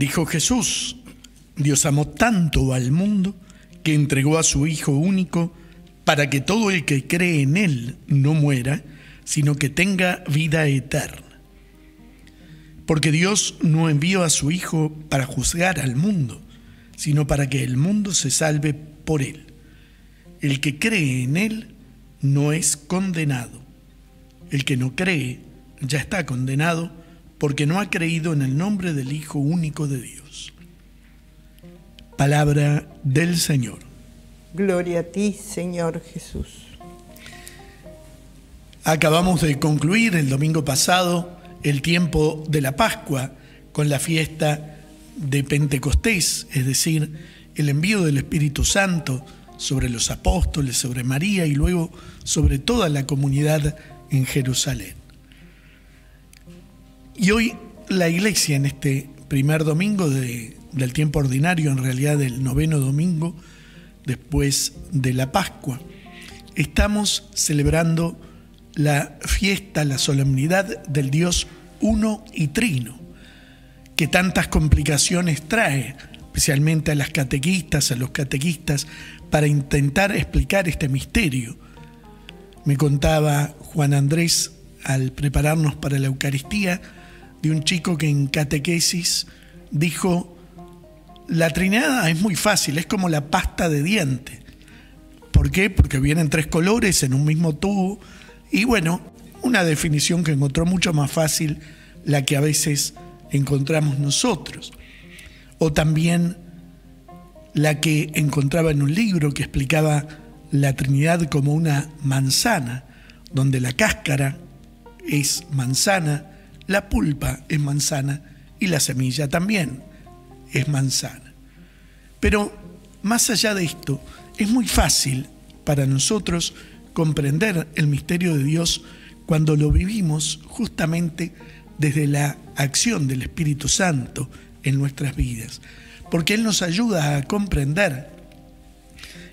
Dijo Jesús, Dios amó tanto al mundo que entregó a su Hijo único para que todo el que cree en Él no muera, sino que tenga vida eterna. Porque Dios no envió a su Hijo para juzgar al mundo, sino para que el mundo se salve por Él. El que cree en Él no es condenado. El que no cree ya está condenado porque no ha creído en el nombre del Hijo único de Dios. Palabra del Señor. Gloria a ti, Señor Jesús. Acabamos de concluir el domingo pasado el tiempo de la Pascua con la fiesta de Pentecostés, es decir, el envío del Espíritu Santo sobre los apóstoles, sobre María y luego sobre toda la comunidad en Jerusalén. Y hoy la iglesia en este primer domingo del tiempo ordinario, en realidad del noveno domingo después de la Pascua, estamos celebrando la fiesta, la solemnidad del Dios uno y trino, que tantas complicaciones trae, especialmente a las catequistas, a los catequistas, para intentar explicar este misterio. Me contaba Juan Andrés al prepararnos para la Eucaristía de un chico que en catequesis dijo, la trinidad es muy fácil, es como la pasta de diente. ¿Por qué? Porque vienen tres colores en un mismo tubo y bueno, una definición que encontró mucho más fácil la que a veces encontramos nosotros. O también la que encontraba en un libro que explicaba la Trinidad como una manzana, donde la cáscara es manzana, la pulpa es manzana y la semilla también es manzana. Pero más allá de esto, es muy fácil para nosotros comprender el misterio de Dios cuando lo vivimos justamente desde la acción del Espíritu Santo en nuestras vidas, porque Él nos ayuda a comprender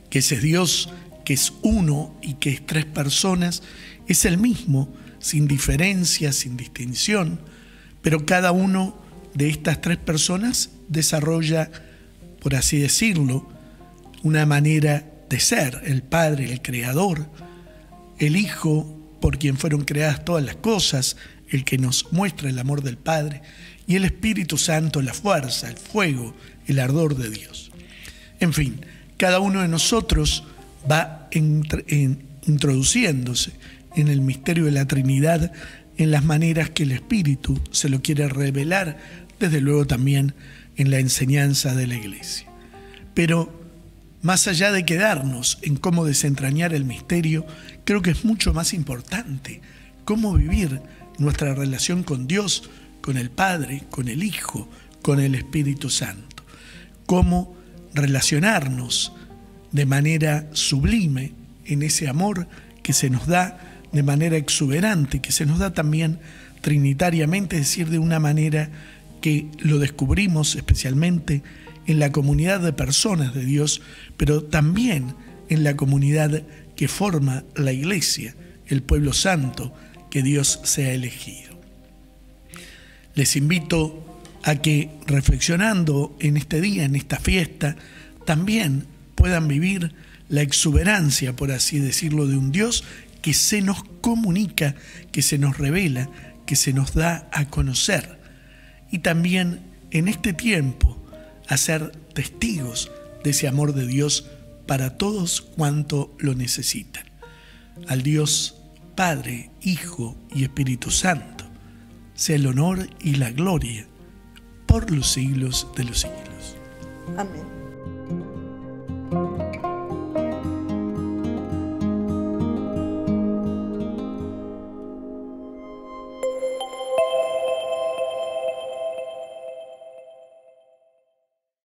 que ese Dios que es uno y que es tres personas, es el mismo, sin diferencia, sin distinción, pero cada uno de estas tres personas desarrolla, por así decirlo, una manera de ser, el Padre, el Creador, el Hijo, por quien fueron creadas todas las cosas, el que nos muestra el amor del Padre, y el Espíritu Santo, la fuerza, el fuego, el ardor de Dios. En fin, cada uno de nosotros va introduciéndose en el misterio de la Trinidad en las maneras que el Espíritu se lo quiere revelar, desde luego también en la enseñanza de la Iglesia. Pero más allá de quedarnos en cómo desentrañar el misterio, creo que es mucho más importante cómo vivir nuestra relación con Dios, con el Padre, con el Hijo, con el Espíritu Santo. Cómo relacionarnos de manera sublime en ese amor que se nos da de manera exuberante, que se nos da también trinitariamente, es decir, de una manera que lo descubrimos especialmente en la comunidad de personas de Dios, pero también en la comunidad que forma la iglesia, el pueblo santo que Dios se ha elegido. Les invito a que reflexionando en este día, en esta fiesta, también puedan vivir la exuberancia, por así decirlo, de un Dios que se nos comunica, que se nos revela, que se nos da a conocer. Y también en este tiempo a ser testigos de ese amor de Dios para todos cuanto lo necesitan. Al Dios Padre, Hijo y Espíritu Santo, sea el honor y la gloria por los siglos de los siglos. Amén.